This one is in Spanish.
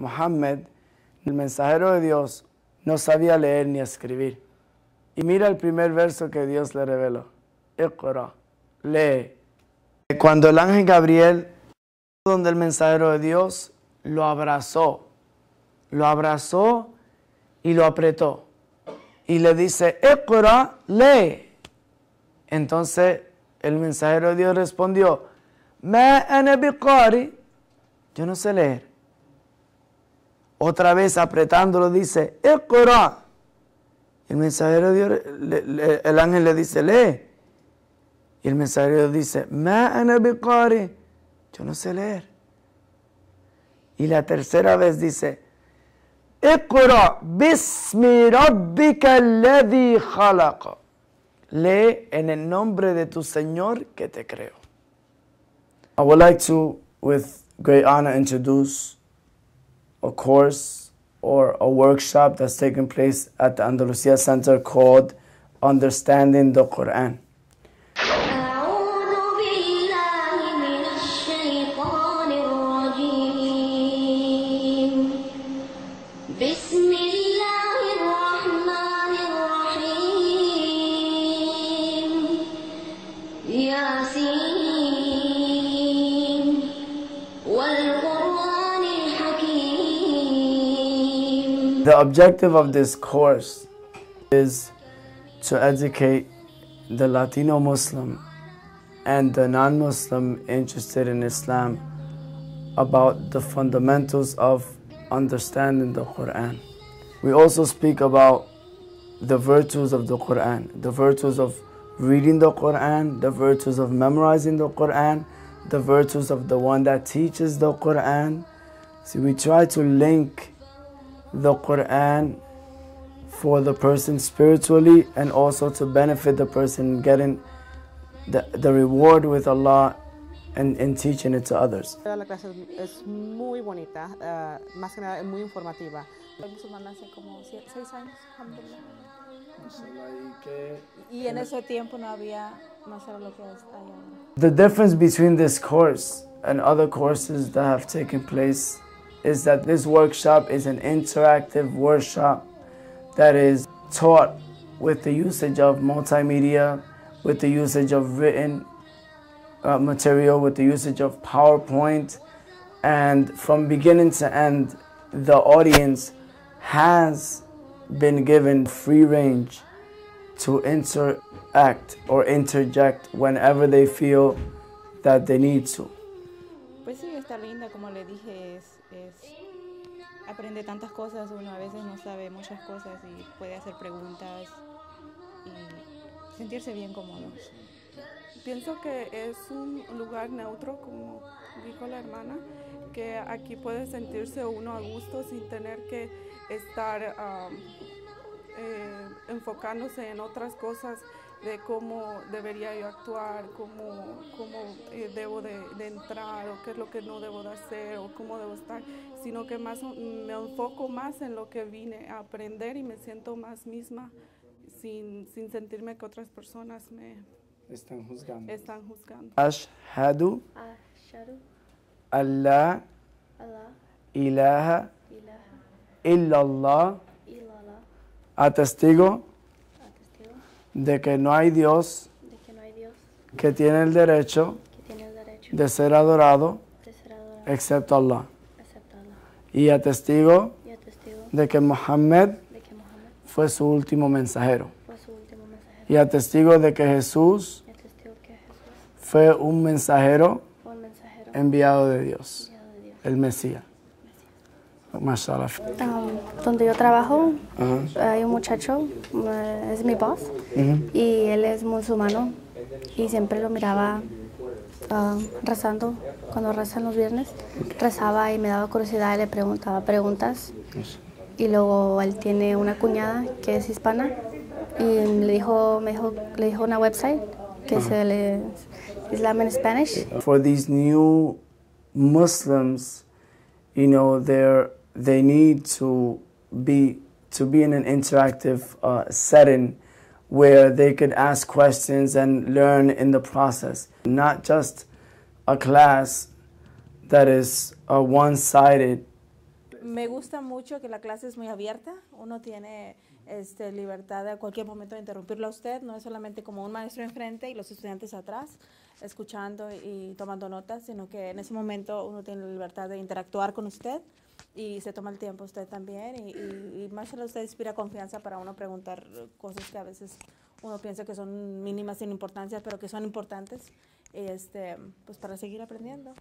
Muhammad, el mensajero de Dios, no sabía leer ni escribir. Y mira el primer verso que Dios le reveló. Iqra, lee. Cuando el ángel Gabriel, donde el mensajero de Dios, lo abrazó, lo abrazó y lo apretó. Y le dice, Iqra, lee. Entonces el mensajero de Dios respondió, Ma ana yo no sé leer. Otra vez apretándolo dice, Iqra. El mensajero de Dios, le- le- el ángel le dice, lee. Y el mensajero dice, Ma yo no sé leer. Y la tercera vez dice, Iqra bismi rabbika alladhi khalaqa. Lee en el nombre de tu Señor que te creó. I would like to, with great honor, introduce a course or a workshop that's taking place at the Andalusia Center called Understanding the Quran. أعوذ The objective of this course is to educate the Latino Muslim and the non Muslim interested in Islam about the fundamentals of understanding the Quran. We also speak about the virtues of the Quran, the virtues of reading the Quran, the virtues of memorizing the Quran, the virtues of the one that teaches the Quran. See, we try to link the Quran for the person spiritually and also to benefit the person getting the, the reward with Allah and, and teaching it to others. La clase es muy bonita, ah, más que nada es muy informativa. Soy musulmana hace como sie- seis años, alhamdulillah. Y en ese tiempo no había más era lo que es ahora. The difference between this course and other courses that have taken place is that this workshop is an interactive workshop that is taught with the usage of multimedia, with the usage of written uh, material, with the usage of PowerPoint, and from beginning to end, the audience has been given free range to interact or interject whenever they feel that they need to. Pues sí, está linda, como le dije, es, es aprende tantas cosas, uno a veces no sabe muchas cosas y puede hacer preguntas y sentirse bien cómodo. Pienso que es un lugar neutro, como dijo la hermana, que aquí puede sentirse uno a gusto sin tener que estar am, eh, enfocándose en otras cosas de cómo debería yo actuar, cómo, cómo eh, debo de, de, entrar o qué es lo que no debo de hacer o cómo debo estar, sino que más mm, me enfoco más en lo que vine a aprender y me siento más misma sin, sin sentirme que otras personas me están juzgando. Están juzgando. Ashhadu Ashhadu Allah Allah ilaha ilaha illallah illallah atestigo de que no hay Dios de que no hay Dios que tiene el derecho que tiene el derecho de ser adorado de ser adorado excepto Allah. excepto Allah Y atestigo y atestigo de que Muhammad de que Mohammed fue su último mensajero. su último mensajero Y atestigo de que Jesús y atestigo que Jesús fue un mensajero fue un mensajero enviado de Dios, enviado de Dios. el Mesías. Mashallah. Um, donde yo trabajo Ajá. hay un muchacho, eh, es mi boss, y él es musulmano y siempre lo miraba ah, rezando, cuando rezan los viernes, rezaba y me daba curiosidad y le preguntaba preguntas. Y luego él tiene una cuñada que es hispana y le dijo, me dijo, le dijo una website que se le Islam in Spanish. For these new Muslims, you know, they're, they need to be to be in an interactive uh, setting where they could ask questions and learn in the process, not just a class that is uh, one-sided Me gusta mucho que la clase es muy abierta. Uno tiene este, libertad de a cualquier momento de interrumpirlo a usted. No es solamente como un maestro enfrente y los estudiantes atrás, escuchando y tomando notas, sino que en ese momento uno tiene la libertad de interactuar con usted y se toma el tiempo usted también. Y, y, y Marshall, usted inspira confianza para uno preguntar cosas que a veces uno piensa que son mínimas sin importancia, pero que son importantes, este, pues para seguir aprendiendo.